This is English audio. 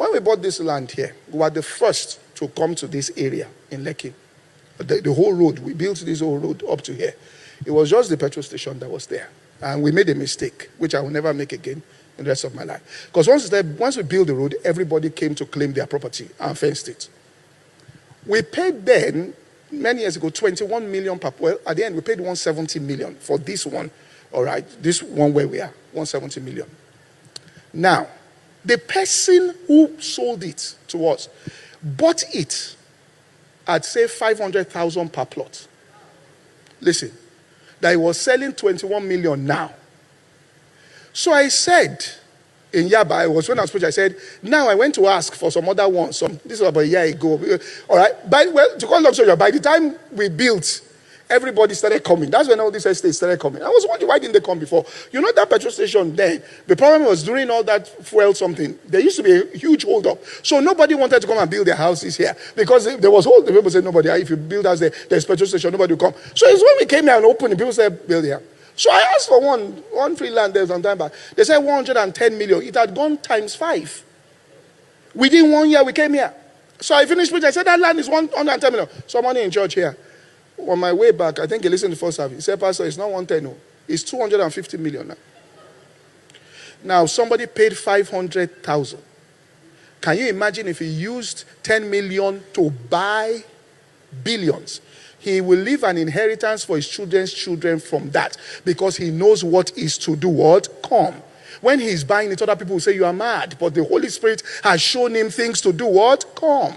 When we bought this land here, we were the first to come to this area in Lekki. The, the whole road, we built this whole road up to here. It was just the petrol station that was there. And we made a mistake, which I will never make again in the rest of my life. Because once, once we built the road, everybody came to claim their property and fenced it. We paid then, many years ago, 21 million per, well, at the end, we paid 170 million for this one, all right, this one where we are, 170 million. Now, the person who sold it to us bought it at, say, 500,000 per plot. Listen, that he was selling 21 million now. So I said, in Yaba, I was when I was preaching, I said, now I went to ask for some other ones. Some, this was about a year ago. All right. By, well, to call long story, by the time we built, everybody started coming. That's when all these estates started coming. I was wondering, why didn't they come before? You know that petrol station there, the problem was during all that fuel something, there used to be a huge hold up. So nobody wanted to come and build their houses here because there was hold. The people said, nobody, ah, if you build house there, there's petrol station, nobody will come. So it's when we came here and opened, people said, build here. So I asked for one, one free land there some time back. They said 110 million. It had gone times five. Within one year, we came here. So I finished preaching. I said, that land is 110 million. Somebody in church here. On my way back, I think he listened to the first service. He said, Pastor, it's not 110, no. It's 250 million now. Now, somebody paid 500,000. Can you imagine if he used 10 million to buy billions? he will leave an inheritance for his children's children from that because he knows what is to do what come when he's buying it other people will say you are mad but the holy spirit has shown him things to do what come